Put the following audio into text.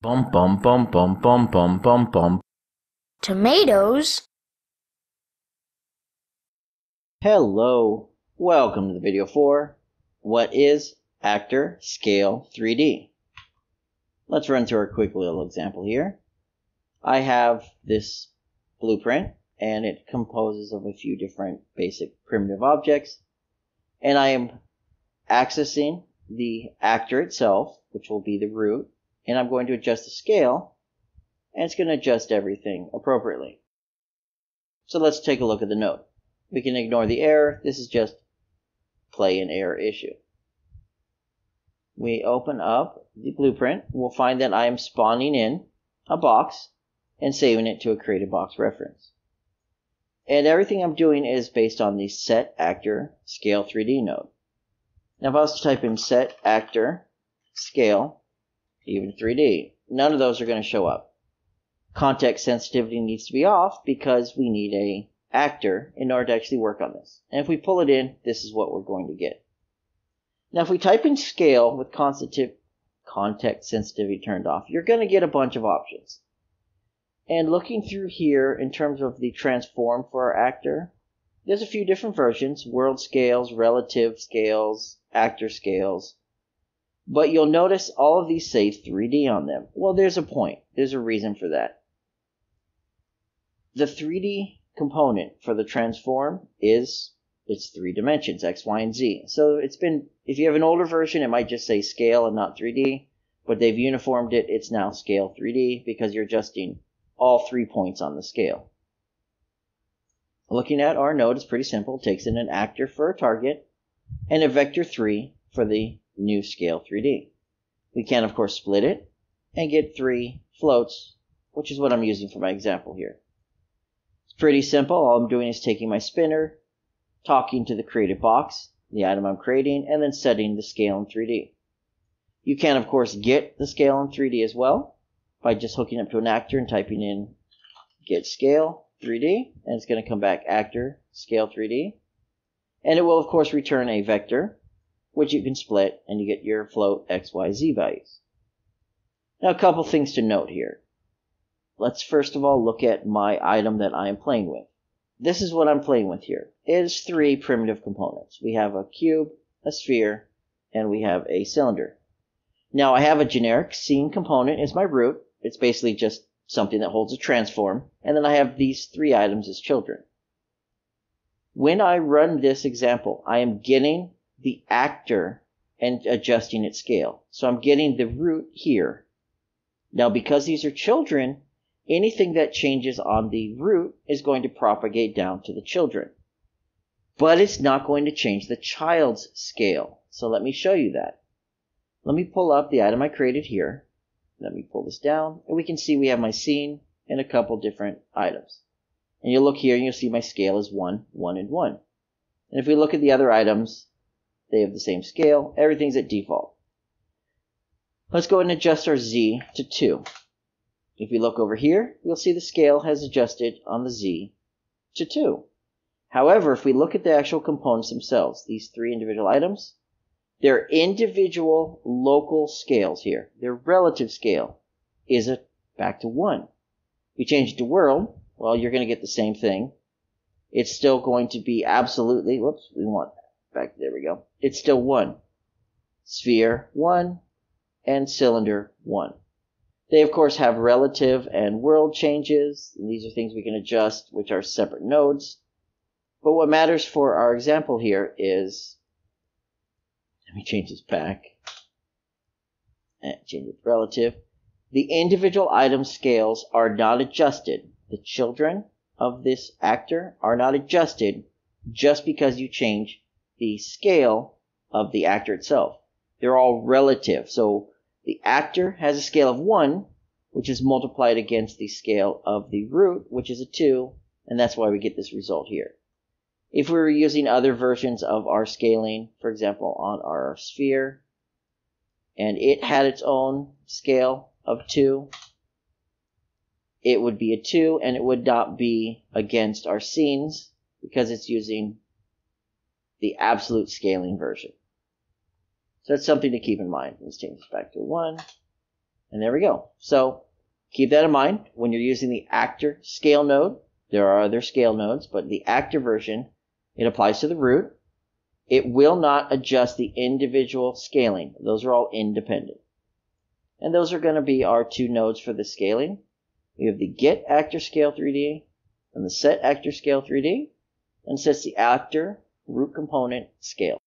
Bum bum bum bum bum bum bum bum. Tomatoes? Hello, welcome to the video for what is Actor Scale 3D. Let's run through a quick little example here. I have this blueprint and it composes of a few different basic primitive objects and I am accessing the actor itself, which will be the root, and I'm going to adjust the scale and it's going to adjust everything appropriately. So let's take a look at the note. We can ignore the error. This is just play in editor issue. We open up the blueprint. We'll find that I am spawning in a box and saving it to a created box reference. And everything I'm doing is based on the set actor scale 3D node. Now if I was to type in set actor scale even 3D, none of those are going to show up. Context sensitivity needs to be off because we need a actor in order to actually work on this. And if we pull it in, this is what we're going to get. Now, if we type in scale with context sensitivity turned off, you're going to get a bunch of options. And looking through here in terms of the transform for our actor, there's a few different versions, world scales, relative scales, actor scales. But you'll notice all of these say 3D on them. Well, there's a point. There's a reason for that. The 3D component for the transform is it's three dimensions, x, y, and z. So it's been, if you have an older version, it might just say scale and not 3D, but they've uniformed it. It's now scale 3D because you're adjusting all three points on the scale. Looking at our node is pretty simple. It takes in an actor for a target and a vector 3 for the new scale 3D. We can, of course, split it and get three floats, which is what I'm using for my example here. It's pretty simple. All I'm doing is taking my spinner, talking to the created box, the item I'm creating, and then setting the scale in 3D. You can, of course, get the scale in 3D as well by just hooking up to an actor and typing in get scale 3D, and it's going to come back actor scale 3D. And it will, of course, return a vector, which you can split, and you get your float XYZ values. Now, a couple things to note here. Let's first of all look at my item that I am playing with. This is what I'm playing with here. It is three primitive components. We have a cube, a sphere, and we have a cylinder. Now I have a generic scene component as my root. It's basically just something that holds a transform. And then I have these three items as children. When I run this example, I am getting the actor and adjusting its scale. So I'm getting the root here. Now because these are children, anything that changes on the root is going to propagate down to the children. But it's not going to change the child's scale. So let me show you that. Let me pull up the item I created here. Let me pull this down, and we can see we have my scene and a couple different items. And you'll look here and you'll see my scale is 1, 1, and 1. And if we look at the other items, they have the same scale. Everything's at default. Let's go ahead and adjust our Z to 2. If we look over here, we'll see the scale has adjusted on the Z to 2. However, if we look at the actual components themselves, these three individual items, their individual local scales here, their relative scale, is a back to 1. We change it to world, well, you're going to get the same thing. It's still going to be absolutely, whoops, we want back, there we go. It's still 1. Sphere 1 and cylinder 1. They, of course, have relative and world changes. And these are things we can adjust, which are separate nodes. But what matters for our example here is, let me change this back. And change it relative. The individual item scales are not adjusted. The children of this actor are not adjusted just because you change the scale of the actor itself. They're all relative. So the actor has a scale of 1, which is multiplied against the scale of the root, which is a 2, and that's why we get this result here. If we were using other versions of our scaling, for example, on our sphere, and it had its own scale of 2, it would be a 2, and it would not be against our scenes because it's using the absolute scaling version. So that's something to keep in mind. Let's change this back to 1. And there we go. So keep that in mind when you're using the actor scale node. There are other scale nodes, but the actor version, it applies to the root. It will not adjust the individual scaling. Those are all independent. And those are going to be our two nodes for the scaling. We have the get actor scale 3D and the set actor scale 3D and sets the actor root component scale.